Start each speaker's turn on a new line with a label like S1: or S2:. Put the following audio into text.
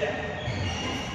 S1: Yeah.